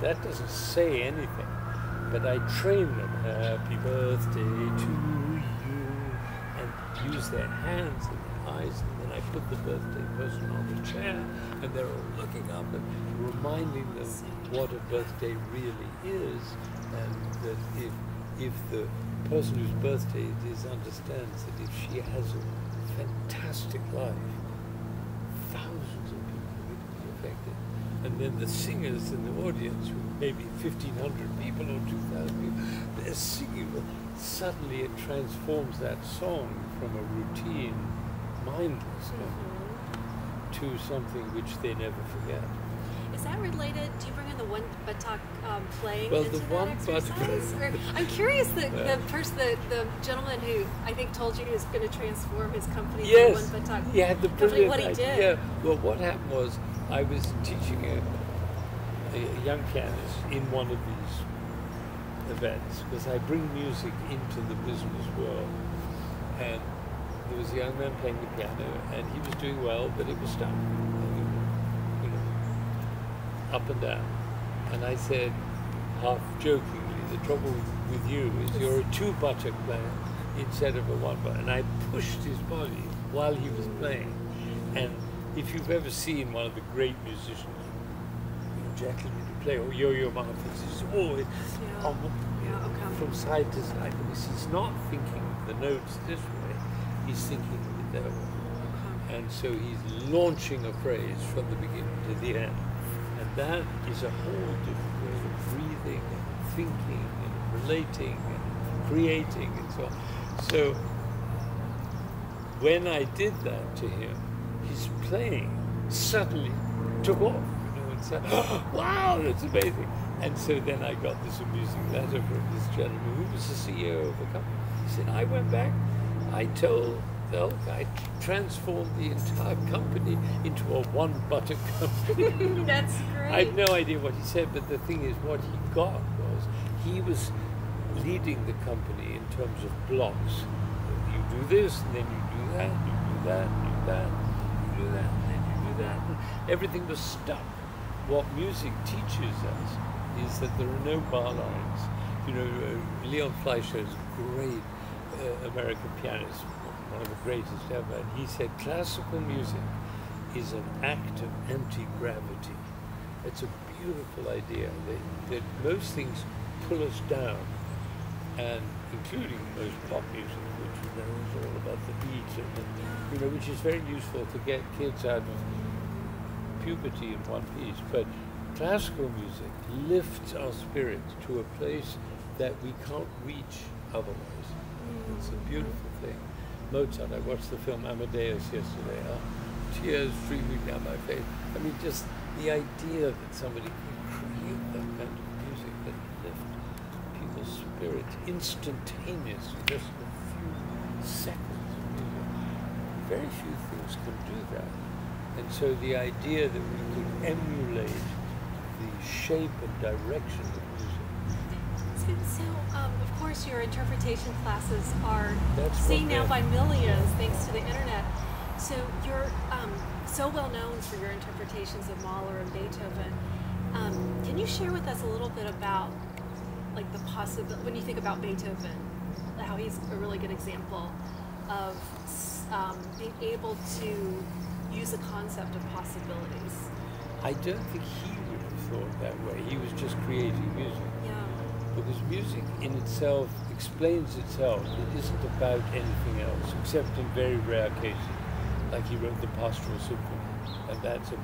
that doesn't say anything. But I train them, happy birthday to you, and use their hands and their eyes, and then I put the birthday person on the chair, and they're all looking up and reminding them what a birthday really is, and that if if the person whose birthday it is understands that if she has a fantastic life, thousands of people affected. And then the singers in the audience, maybe 1,500 people or 2,000 people, they're singing. Suddenly it transforms that song from a routine, mindless mm-hmm. to something which they never forget. Is that related? Do you bring in the one buttock um, playing well, into the that one exercise? I'm curious. The, yeah. the person, the, the gentleman who I think told you he was going to transform his company yes. into one buttock. Had the brilliant what he did. Well, what happened was I was teaching a, a young pianist in one of these events because I bring music into the business world, and there was a young man playing the piano, and he was doing well, but it was stuck up and down. And I said, half jokingly, the trouble with you is you're a two buttock player instead of a one buttock. And I pushed his body while he was playing. And if you've ever seen one of the great musicians, you know, Jacqueline play, or Yo-Yo Ma, he's always yeah. on, yeah, okay. from side to side. Because he's not thinking the notes this way, he's thinking it that way. And so he's launching a phrase from the beginning to the end. And that is a whole different way of breathing and thinking and relating and creating and so on. So when I did that to him, his playing suddenly took off, you know, and said, oh, wow, that's amazing. And so then I got this amusing letter from this gentleman who was the CEO of the company. He said, I went back, I told Elk, I transformed the entire company into a one buttock company. That's great. I have no idea what he said, but the thing is, what he got was he was leading the company in terms of blocks. You do this, and then you do that, you do that, you do that, do that, and then you do that. And everything was stuck. What music teaches us is that there are no bar lines. You know, uh, Leon Fleisher is a great uh, American pianist one of the greatest ever, and he said classical music is an act of anti-gravity. It's a beautiful idea that, that most things pull us down, and including most pop music, which you know is all about the beat, and the, you know, which is very useful to get kids out of puberty in one piece. But classical music lifts our spirits to a place that we can't reach otherwise. It's a beautiful thing. Mozart. I watched the film Amadeus yesterday. Uh, tears streaming down my face. I mean, just the idea that somebody can create that kind of music that lifts people's spirits instantaneously, just a few seconds of music. Very few things can do that. And so the idea that we could emulate the shape and direction of music. so, um, of course, your interpretation classes are That's seen now by millions thanks to the internet. So you're um, so well known for your interpretations of Mahler and Beethoven. Um, can you share with us a little bit about, like, the possibility when you think about Beethoven, how he's a really good example of um, being able to use the concept of possibilities? I don't think he would have thought that way. He was just creating music. Yeah because music in itself explains itself. It isn't about anything else, except in very rare cases, like he wrote the Pastoral Symphony, and that's a